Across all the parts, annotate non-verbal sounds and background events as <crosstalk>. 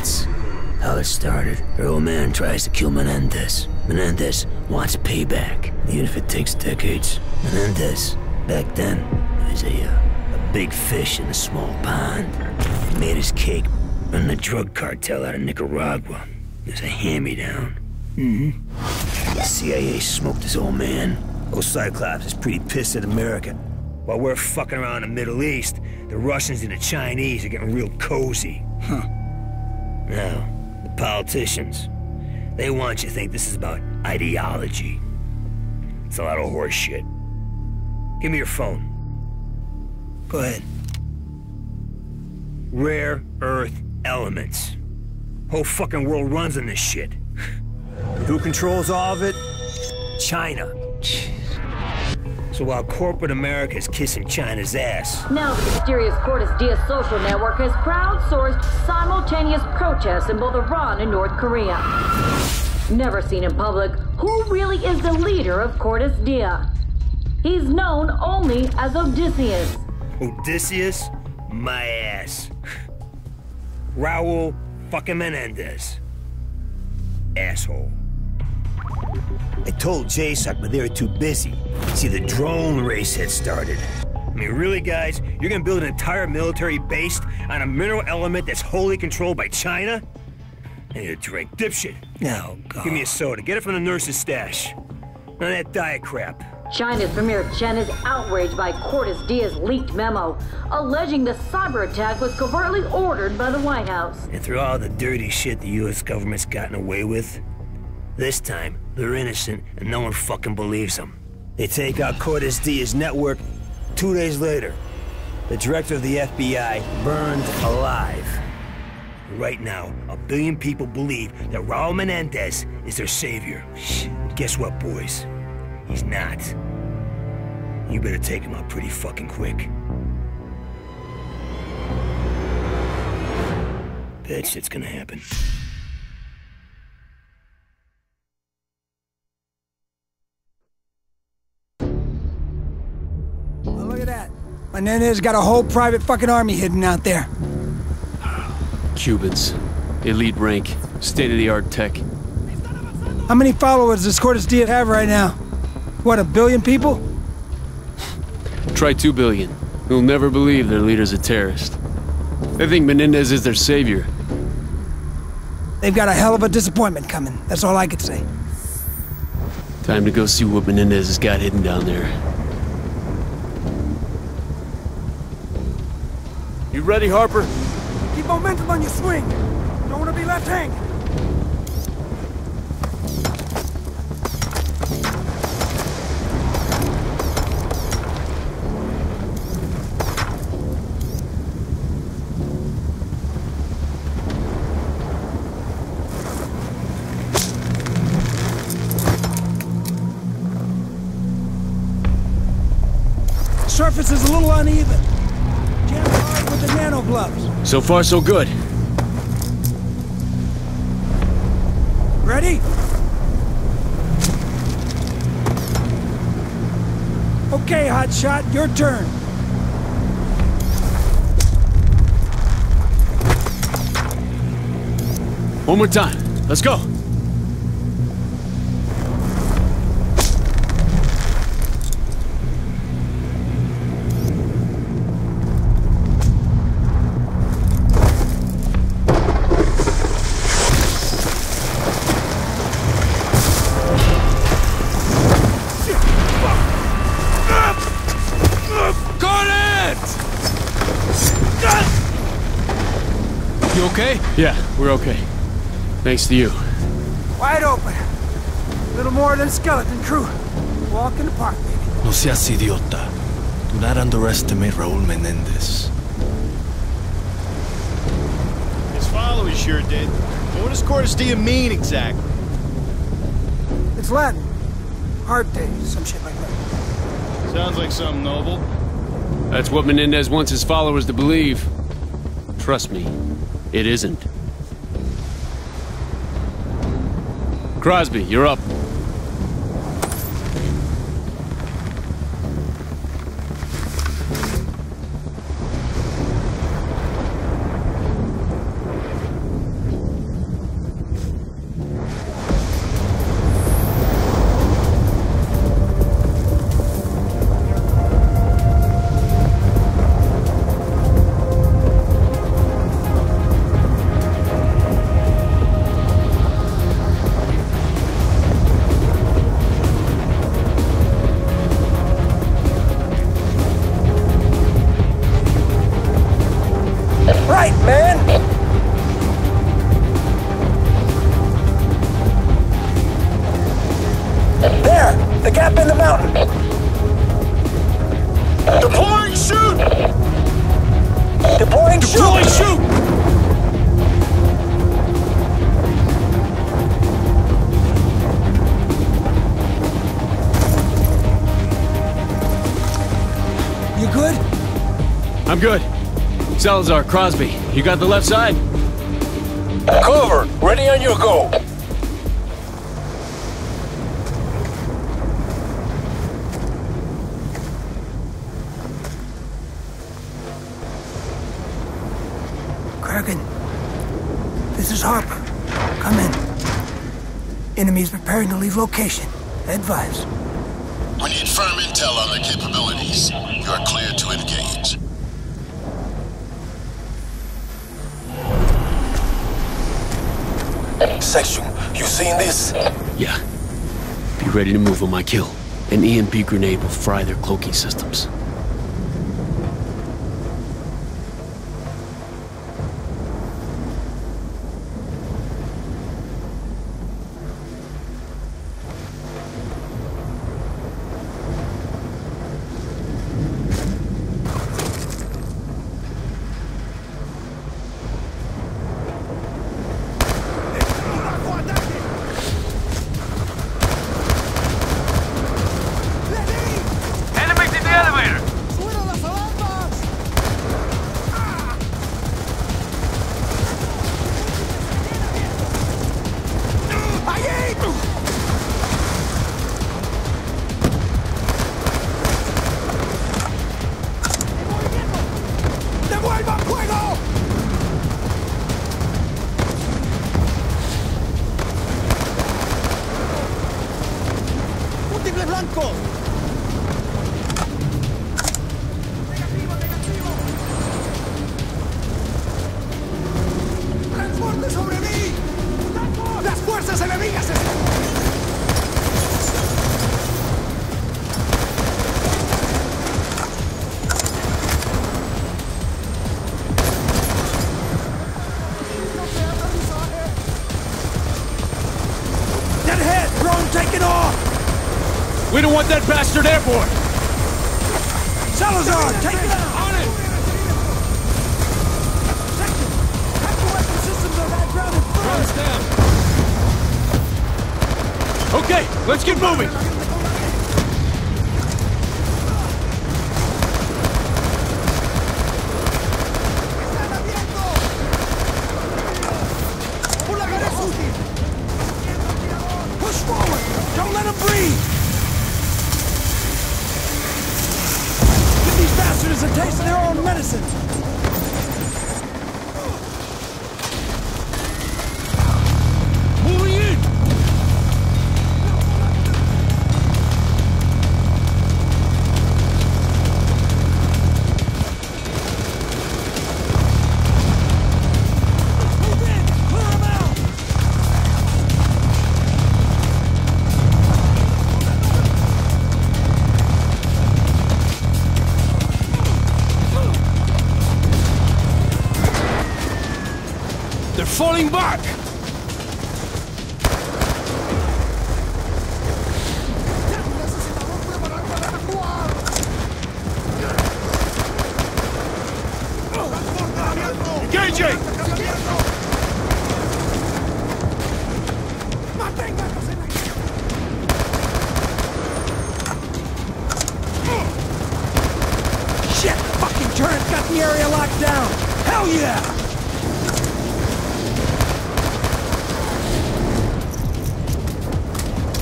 That's how it started. Her old man tries to kill Menendez. Menendez wants payback, even if it takes decades. Menendez, back then, was a, uh, a big fish in a small pond. He made his cake running the drug cartel out of Nicaragua. It was a hand-me-down. Mm-hmm. The CIA smoked his old man. Old Cyclops is pretty pissed at America. While we're fucking around the Middle East, the Russians and the Chinese are getting real cozy. Huh. Now, the politicians, they want you to think this is about ideology. It's a lot of horse shit. Give me your phone. Go ahead. Rare earth elements. Whole fucking world runs on this shit. <laughs> Who controls all of it? China. <laughs> So while corporate America is kissing China's ass, Now the mysterious Cordis Die social network has crowdsourced simultaneous protests in both Iran and North Korea. Never seen in public, who really is the leader of Cordis Die? He's known only as Odysseus. Odysseus, my ass. <laughs> Raul fucking Menendez. Asshole. I told JSOC, but they were too busy. See, the drone race had started. I mean, really, guys? You're gonna build an entire military based on a mineral element that's wholly controlled by China? I need a drink. Dipshit. No, God. Give me a soda. Get it from the nurse's stash. None of that diet crap. China's Premier Chen is outraged by Cordis Die's leaked memo, alleging the cyber attack was covertly ordered by the White House. And through all the dirty shit the US government's gotten away with, this time they're innocent and no one fucking believes them. They take out Cordis Die network two days later. The director of the FBI burned alive. Right now, a billion people believe that Raul Menendez is their savior. Guess what, boys? He's not. You better take him out pretty fucking quick. That shit's gonna happen. Look at that. Menendez got a whole private fucking army hidden out there. Cubans. Elite rank. State-of-the-art tech. How many followers does Cordis Die have right now? What, a billion people? Try two billion. You'll never believe their leader's a terrorist. They think Menendez is their savior. They've got a hell of a disappointment coming. That's all I could say. Time to go see what Menendez has got hidden down there. You ready, Harper? Keep momentum on your swing. Don't want to be left hanging. Surface is a little uneven. Jam hard with the nano gloves. So far, so good. Ready? Okay, hotshot, your turn. One more time. Let's go. We're okay. Thanks to you. Wide open. Little more than skeleton crew. Walk in the park, baby. No seas idiota. Do not underestimate Raul Menendez. His followers sure did. But what does Cordis Die mean exactly? It's Latin. Hard day, some shit like that. Sounds like something noble. That's what Menendez wants his followers to believe. Trust me, it isn't. Crosby, you're up. Salazar, Crosby, you got the left side? Cover! Ready on your go! Kraken. This is Harper. Come in. Enemies preparing to leave location. Advise. We need firm intel on their capabilities. You are clear to engage. Section, you seen this? Yeah. Be ready to move on my kill. An EMP grenade will fry their cloaking systems. Let's get moving! Fucking turret got the area locked down! Hell yeah!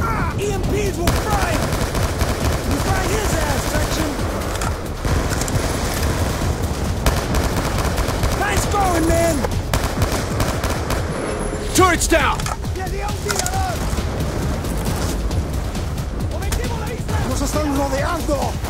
Ah! EMPs will fry him! You fry his ass, section! Nice going, man! Turrets down! ¡Nos están rodeando!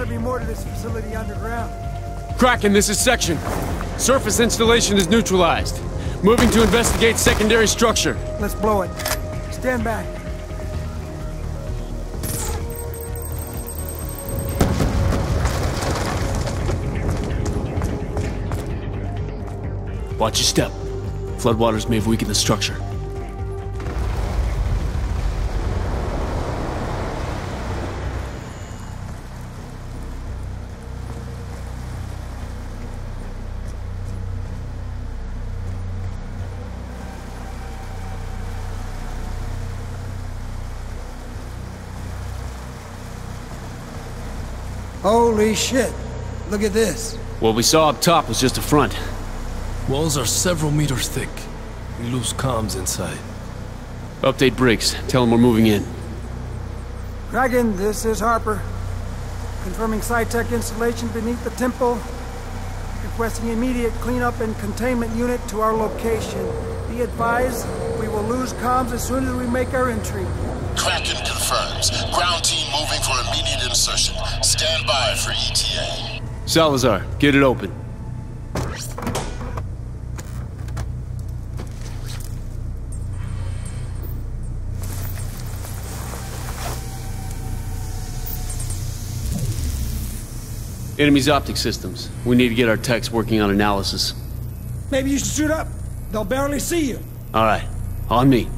Gotta be more to this facility underground. Kraken, this is Section. Surface installation is neutralized. Moving to investigate secondary structure. Let's blow it. Stand back. Watch your step. Floodwaters may have weakened the structure. Holy shit. Look at this. What we saw up top was just a front. Walls are several meters thick. We lose comms inside. Update Briggs. Tell him we're moving in. Dragon, this is Harper. Confirming SciTech installation beneath the temple. Requesting immediate cleanup and containment unit to our location. Be advised, we will lose comms as soon as we make our entry. Kraken confirms. Ground team moving for immediate insertion. Stand by for ETA. Salazar, get it open. Enemy's optic systems. We need to get our techs working on analysis. Maybe you should shoot up. They'll barely see you. All right, on me.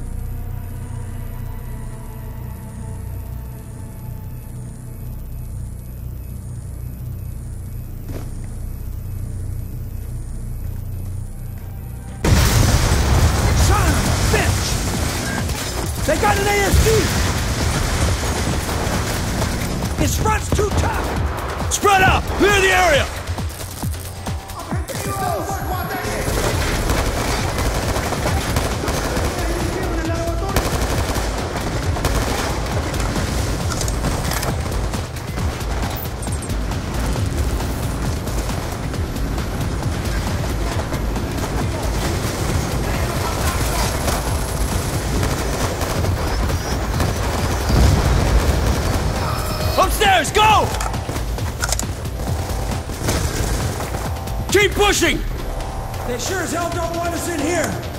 Pushing! They sure as hell don't want us in here!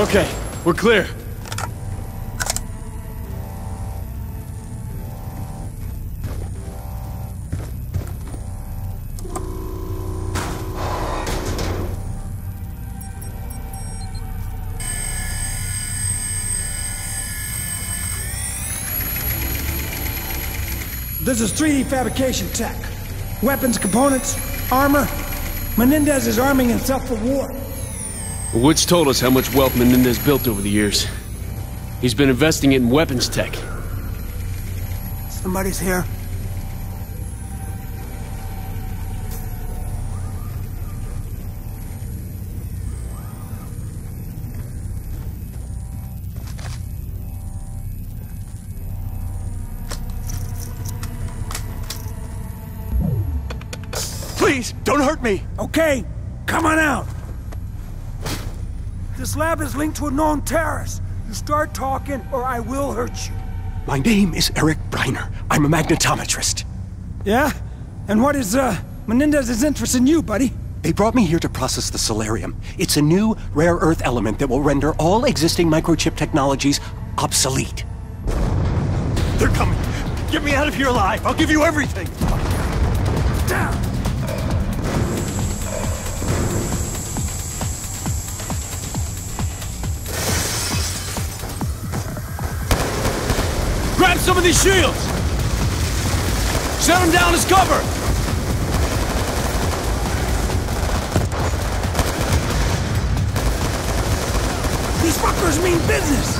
Okay, we're clear. This is 3D fabrication tech. Weapons, components, armor. Menendez is arming himself for war. Woods told us how much wealth Menendez built over the years. He's been investing it in weapons tech. Somebody's here. Please, don't hurt me! Okay, come on out. This lab is linked to a known terrorist. You start talking, or I will hurt you. My name is Eric Briner. I'm a magnetometrist. Yeah? And what is, uh, Menendez's interest in you, buddy? They brought me here to process the Celerium. It's a new, rare earth element that will render all existing microchip technologies obsolete. They're coming! Get me out of here alive! I'll give you everything! Down! Some of these shields! Set them down as cover! These fuckers mean business!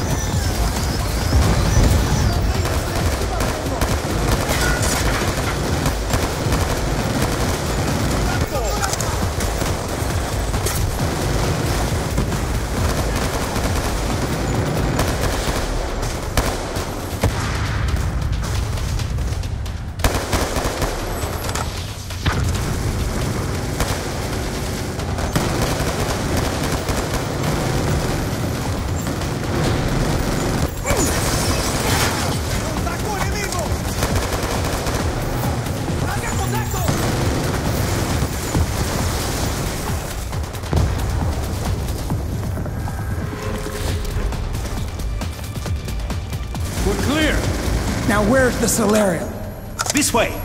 Now where's the Celerium? This way!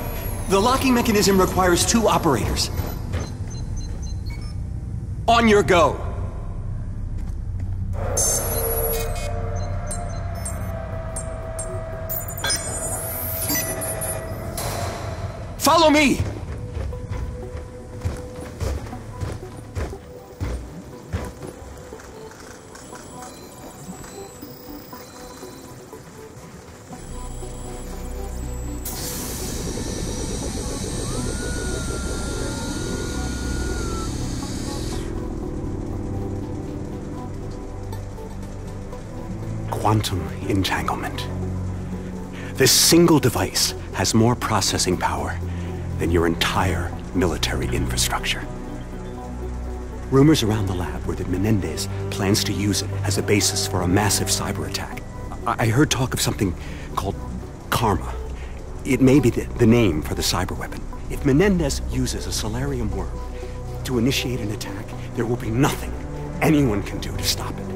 The locking mechanism requires two operators. On your go! Follow me! Quantum entanglement. This single device has more processing power than your entire military infrastructure. Rumors around the lab were that Menendez plans to use it as a basis for a massive cyber attack. I, I heard talk of something called Karma. It may be the, the name for the cyber weapon. If Menendez uses a Celerium worm to initiate an attack, there will be nothing anyone can do to stop it.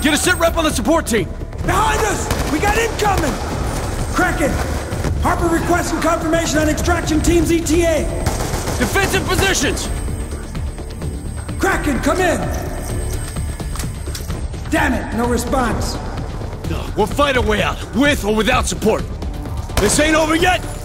Get a sit rep on the support team! Behind us! We got incoming! Kraken! Harper requesting confirmation on extraction team's ETA! Defensive positions! Kraken, come in! Damn it, no response. No, We'll fight our way out, with or without support. This ain't over yet!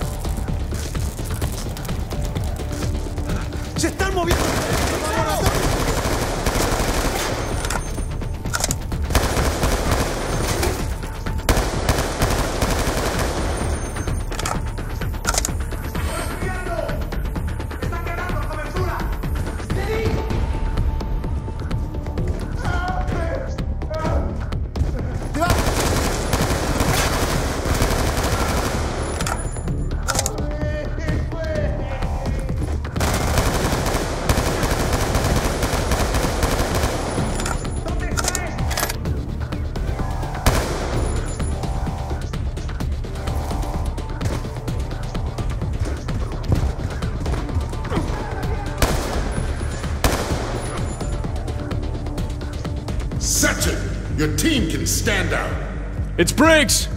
Stand down. It's Briggs!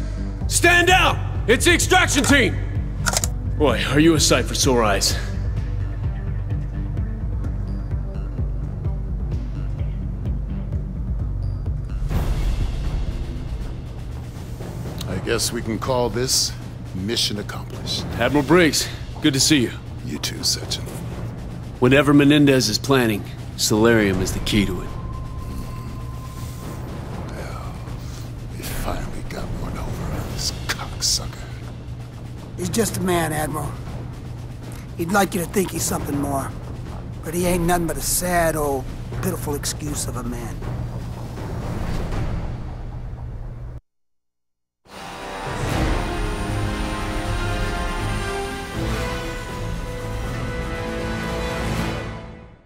Stand down! It's the extraction team! Boy, are you a sight for sore eyes. I guess we can call this mission accomplished. Admiral Briggs, good to see you. You too, Section. Whatever Menendez is planning, Celerium is the key to it. Just a man, Admiral. He'd like you to think he's something more. But he ain't nothing but a sad, old, pitiful excuse of a man.